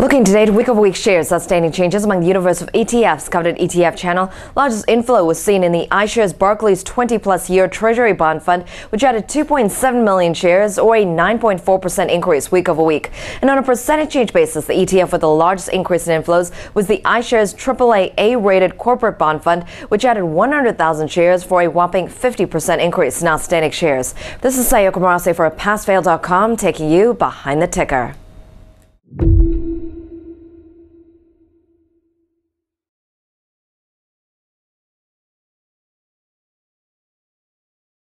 Looking today at week over week shares, sustaining changes among the universe of ETFs covered ETF channel. Largest inflow was seen in the iShares Barclays 20 plus year Treasury bond fund, which added 2.7 million shares or a 9.4% increase week over week. And on a percentage change basis, the ETF with the largest increase in inflows was the iShares AAA A rated corporate bond fund, which added 100,000 shares for a whopping 50% increase in outstanding shares. This is Sayoko Murase for PassFail.com taking you behind the ticker.